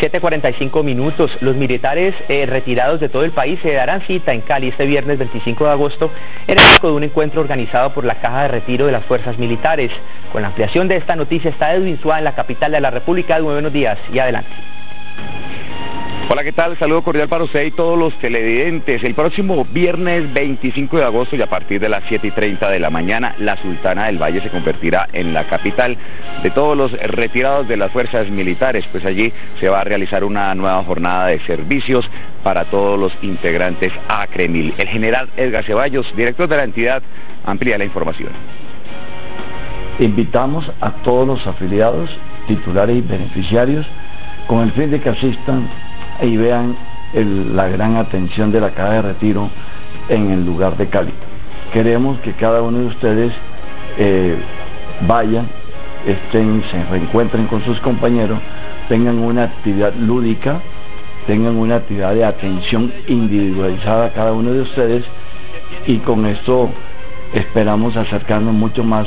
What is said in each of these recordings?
7.45 minutos. Los militares eh, retirados de todo el país se darán cita en Cali este viernes 25 de agosto en el marco de un encuentro organizado por la Caja de Retiro de las Fuerzas Militares. Con la ampliación de esta noticia está Edwin Suá en la capital de la República. Muy buenos días y adelante. Hola, ¿qué tal? Saludo cordial para usted y todos los televidentes. El próximo viernes 25 de agosto y a partir de las 7 y 30 de la mañana, la Sultana del Valle se convertirá en la capital de todos los retirados de las fuerzas militares, pues allí se va a realizar una nueva jornada de servicios para todos los integrantes ACREMIL. El general Edgar Ceballos, director de la entidad, amplía la información. Invitamos a todos los afiliados, titulares y beneficiarios con el fin de que asistan y vean la gran atención de la caja de retiro en el lugar de Cali. Queremos que cada uno de ustedes eh, vayan, estén, se reencuentren con sus compañeros, tengan una actividad lúdica, tengan una actividad de atención individualizada a cada uno de ustedes y con esto esperamos acercarnos mucho más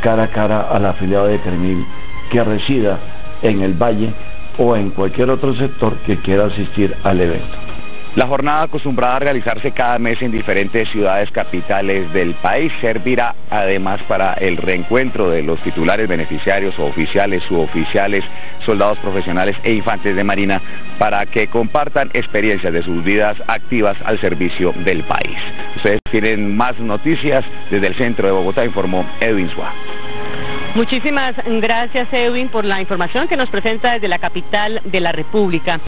cara a cara al afiliado de Cremil que resida en el Valle o en cualquier otro sector que quiera asistir al evento. La jornada acostumbrada a realizarse cada mes en diferentes ciudades capitales del país servirá además para el reencuentro de los titulares beneficiarios o oficiales, suboficiales, soldados profesionales e infantes de Marina para que compartan experiencias de sus vidas activas al servicio del país. Ustedes tienen más noticias desde el centro de Bogotá, informó Edwin Suárez. Muchísimas gracias, Edwin, por la información que nos presenta desde la capital de la República.